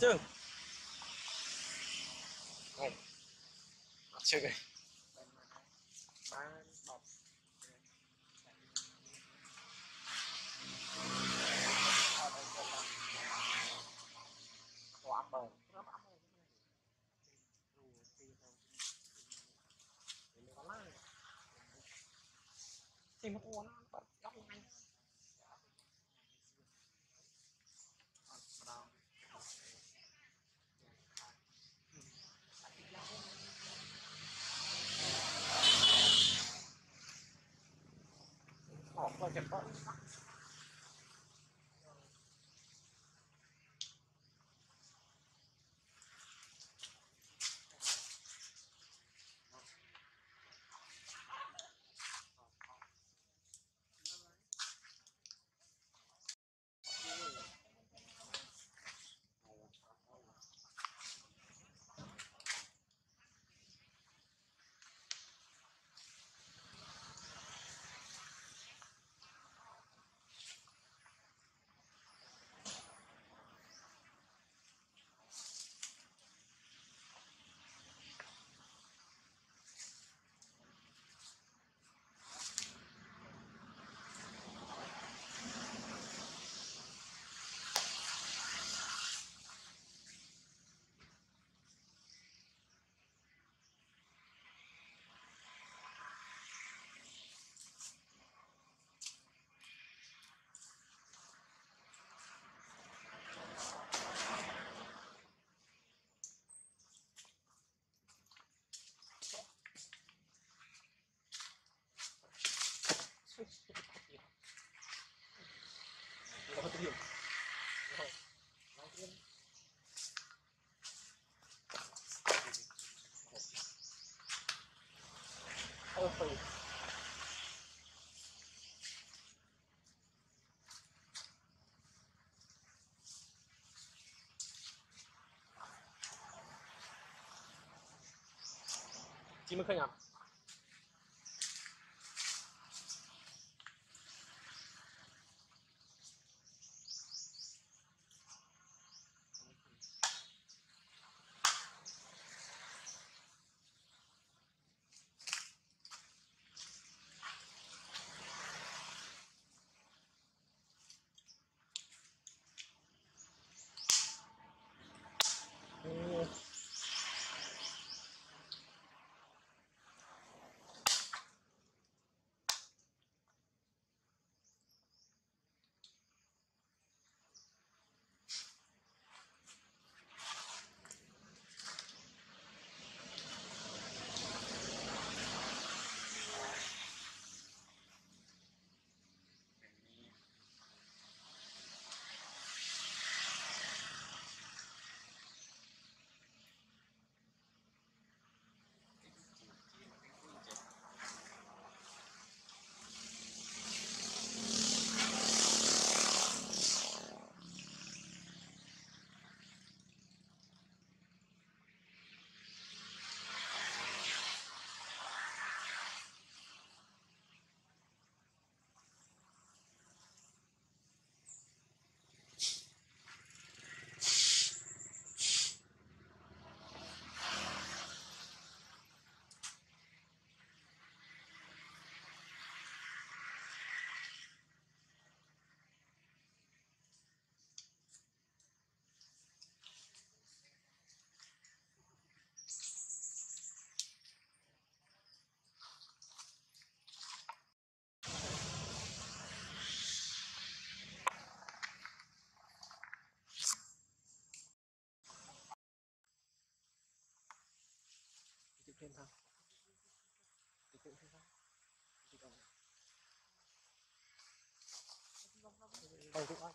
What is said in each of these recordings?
nhưng mà chứ? Này mặt chưa kìa bán bọc có âm bờ nó âm bờ thì một con 你们看一下 thêm không? Tiếp thêm không? thì còn không? Cũng ai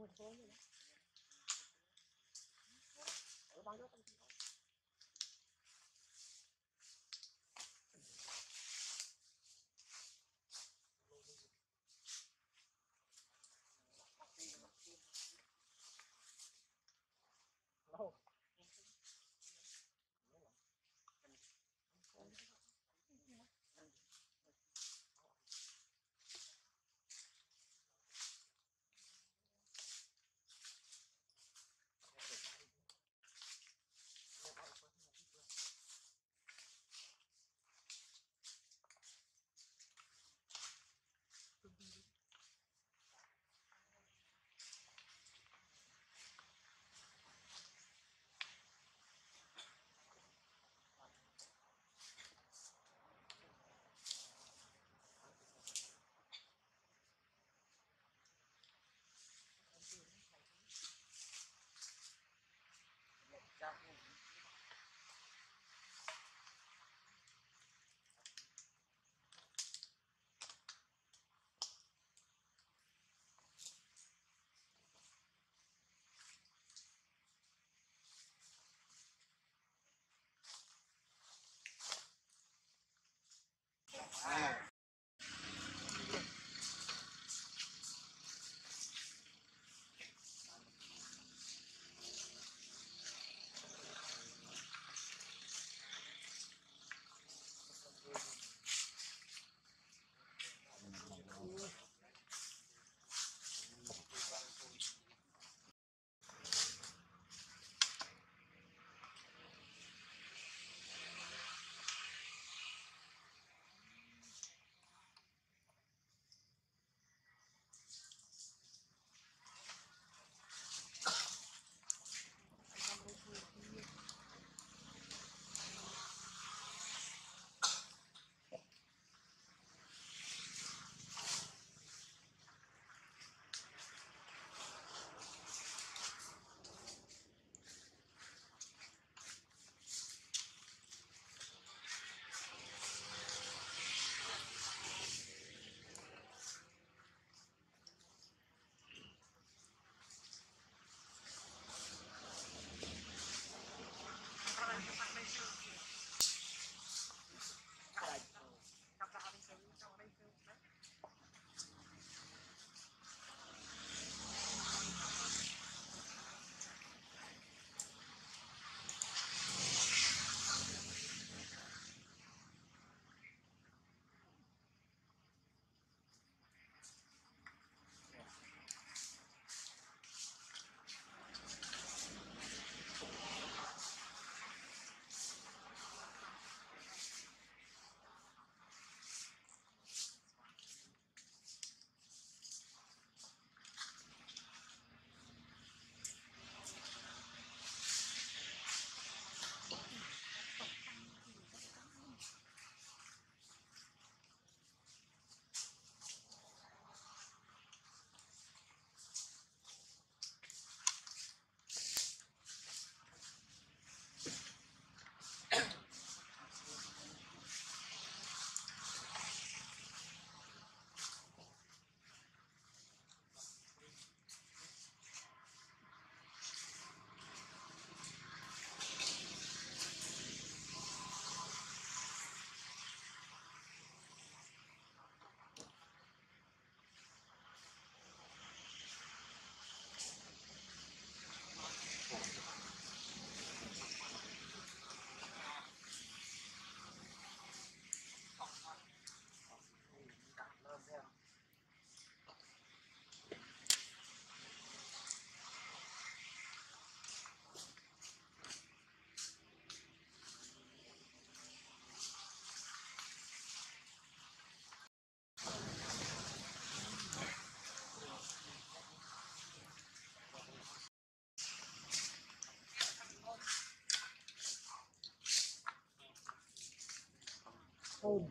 我错了。Home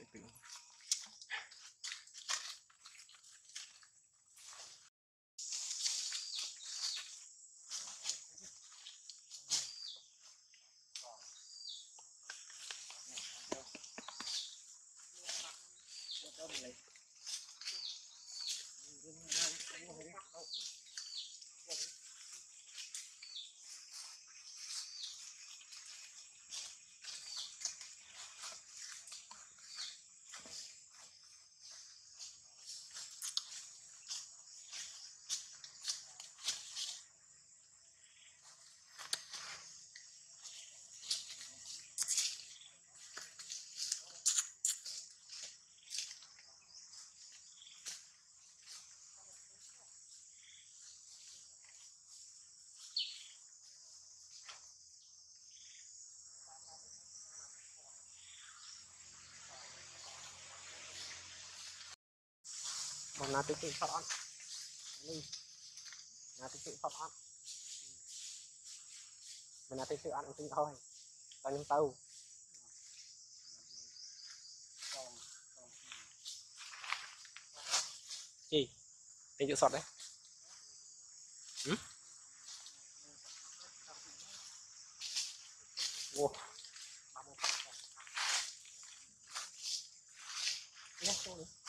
Sẽ tự mà nó tự tự phát ăn đi nó tự tự phát ăn mình nó tự tự ăn tự thôi còn những tàu gì để chịu sọt đấy ừ? wow. Yeah.